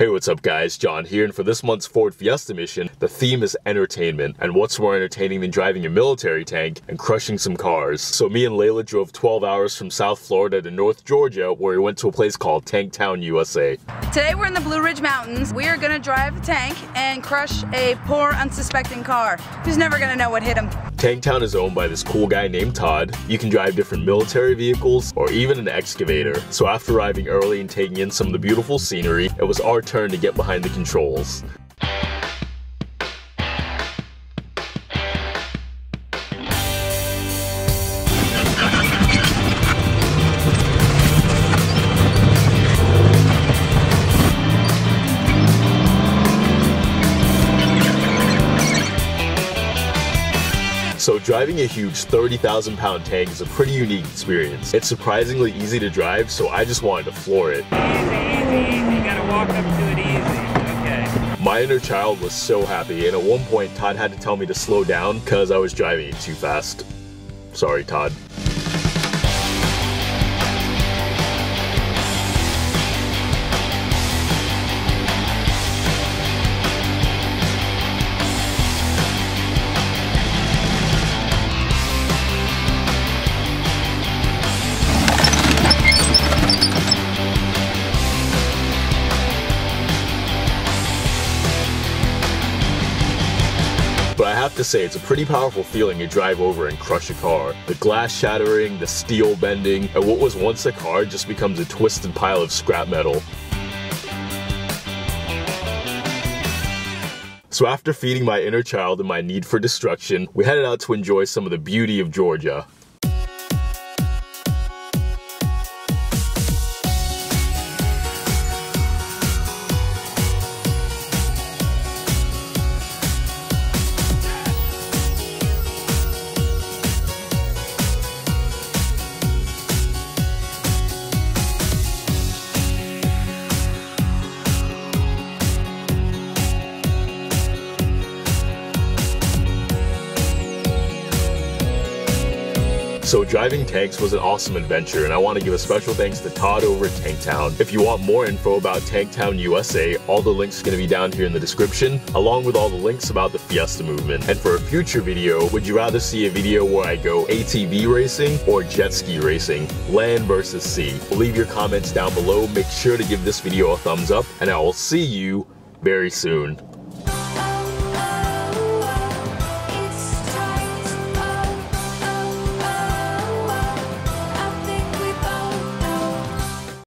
Hey, what's up guys? Jon here, and for this month's Ford Fiesta mission, the theme is entertainment. And what's more entertaining than driving a military tank and crushing some cars? So me and Layla drove 12 hours from South Florida to North Georgia, where we went to a place called Tank Town, USA. Today we're in the Blue Ridge Mountains. We are gonna drive a tank and crush a poor unsuspecting car. Who's never gonna know what hit him? Tank Town is owned by this cool guy named Todd. You can drive different military vehicles or even an excavator. So after arriving early and taking in some of the beautiful scenery, it was our turn to get behind the controls. So driving a huge 30,000 pound tank is a pretty unique experience. It's surprisingly easy to drive, so I just wanted to floor it. Easy, easy, easy. You gotta walk up to it easy. Okay. My inner child was so happy, and at one point Todd had to tell me to slow down because I was driving it too fast. Sorry, Todd. To say, it's a pretty powerful feeling to drive over and crush a car. The glass shattering, the steel bending, and what was once a car just becomes a twisted pile of scrap metal. So after feeding my inner child and my need for destruction, we headed out to enjoy some of the beauty of Georgia. So driving tanks was an awesome adventure and I want to give a special thanks to Todd over at Tank Town. If you want more info about Tank Town USA, all the links are going to be down here in the description, along with all the links about the Fiesta movement. And for a future video, would you rather see a video where I go ATV racing or jet ski racing, land versus sea? Leave your comments down below, make sure to give this video a thumbs up, and I will see you very soon.